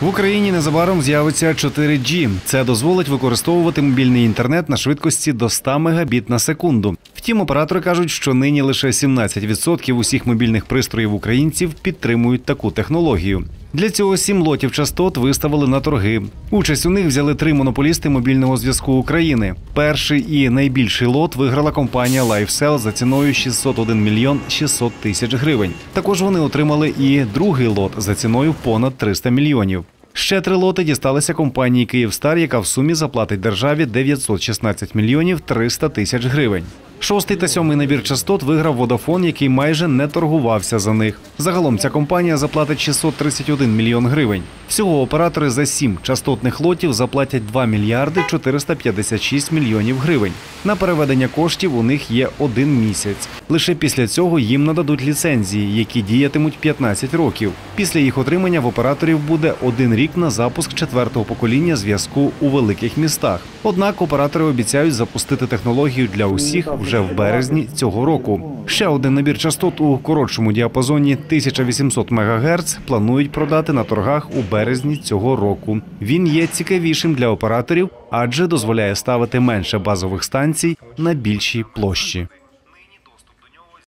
В Україні незабаром з'явиться 4G. Це дозволить використовувати мобільний інтернет на швидкості до 100 мегабіт на секунду. Втім, оператори кажуть, що нині лише 17% усіх мобільних пристроїв українців підтримують таку технологію. Для цього сім лотів частот виставили на торги. Участь у них взяли три монополісти мобільного зв'язку України. Перший і найбільший лот виграла компанія LifeCell за ціною 601 мільйон 600 тисяч гривень. Також вони отримали і другий лот за ціною понад 300 мільйонів. Ще три лоти дісталися компанії Київстар, яка в сумі заплатить державі 916 мільйонів 300 тисяч гривень. Шостий та сьомий набір частот виграв Водафон, який майже не торгувався за них. Загалом ця компанія заплатить 631 мільйон гривень. Всього оператори за сім частотних лотів заплатять 2 мільярди 456 мільйонів гривень. На переведення коштів у них є один місяць. Лише після цього їм нададуть ліцензії, які діятимуть 15 років. Після їх отримання в операторів буде один рік на запуск четвертого покоління зв'язку у великих містах. Однак оператори обіцяють запустити технологію для усіх вже в березні цього року. Ще один набір частот у коротшому діапазоні 1800 МГц планують продати на торгах у березні цього року. Він є цікавішим для операторів, адже дозволяє ставити менше базових станцій на більшій площі.